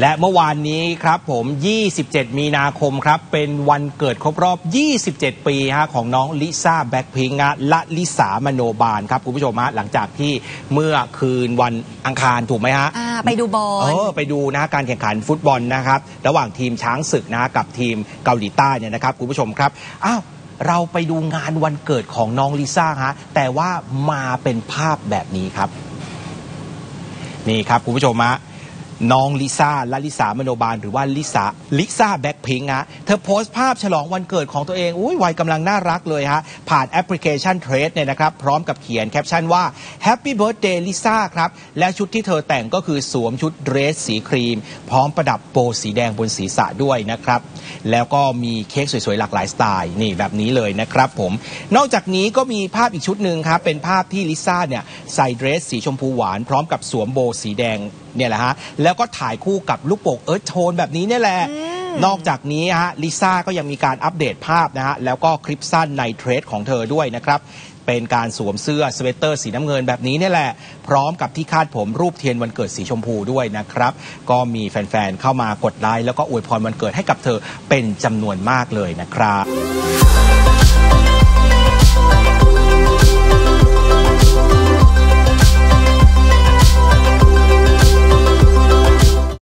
และเมื่อวานนี้ครับผม 27 มีนาคมครับ เป็นวันเกิดครบรอบ 27 ปีฮะของน้องลิซ่าแบ็คพิงค์ะลลิสามโนบาลครับ คุณผู้ชมฮะหลังจากที่เมื่อคืนวันอังคารถูกไหมฮะอ่าไปดูบอลเออไปดูนะการแข่งขันฟุตบอลนะครับ ระหว่างทีมช้างศึกนะกับทีมเกาหลีใต้เนี่ยนะครับ คุณผู้ชมครับอ้าวเราไปดูงานวันเกิดของน้องลิซ่าฮะแต่ว่ามาเป็นภาพแบบนี้ครับ นี่ครับคุณผู้ชมฮะ น้องลิซ่าลลิสามโนบาล หรือว่าลิซ่าลิซ่าแบ็คพิงค์ฮะเธอโพสต์ภาพฉลองวันเกิดของตัวเองอุ้ยวัยกำลังน่ารักเลยฮะ ผ่านแอปพลิเคชัน Threads เนี่ยนะครับ พร้อมกับเขียนแคปชั่นว่า Happy Birthday ลิซ่าครับ และชุดที่เธอแต่งก็คือสวมชุดเดรสสีครีม พร้อมประดับโบสีแดงบนศีรษะด้วยนะครับ แล้วก็มีเค้กสวยๆ หลากหลายสไตล์นี่แบบนี้เลยนะครับผมนอกจากนี้ก็มีภาพอีกชุดหนึ่งครับเป็นภาพที่ลิซ่าเนี่ยใส่เดรสสีชมพูหวาน พร้อมกับสวมโบสีแดงเนี่ยแหละฮะแล้วก็ถ่ายคู่กับลูกโป่ง earth tone แบบนี้เนี่ยแหละ นอกจากนี้ฮะลิซ่าก็ยังมีการอัปเดตภาพนะฮะแล้วก็คลิปสั้นใน Threads ของเธอด้วยนะครับเป็นการสวมเสื้อสเวตเตอร์สีน้ำเงินแบบนี้เนี่ยแหละ พร้อมกับที่คาดผมรูปเทียนวันเกิดสีชมพูด้วยนะครับ ก็มีแฟนๆ เข้ามากดไลค์แล้วก็อวยพรวันเกิดให้กับเธอเป็นจำนวนมากเลยนะครับ